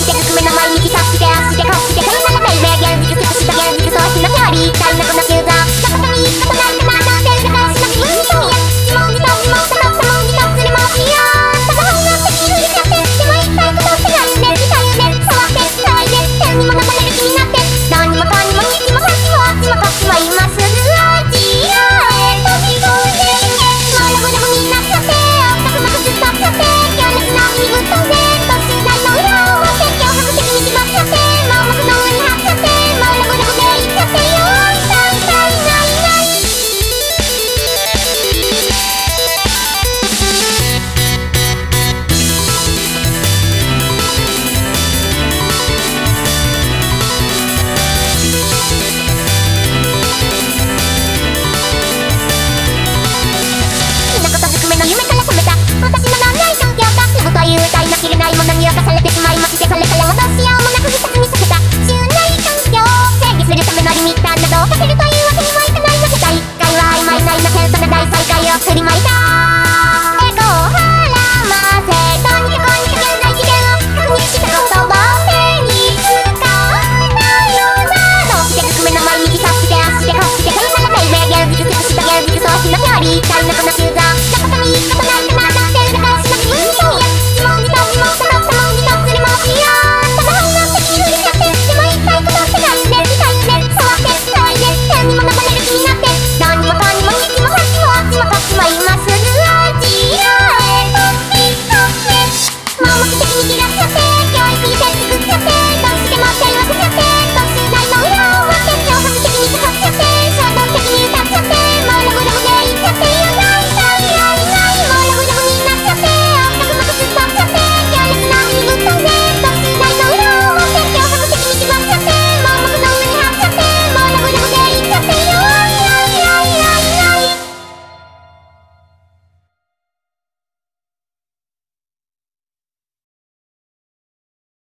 して低めの毎日っしてあして貸して焦りまいた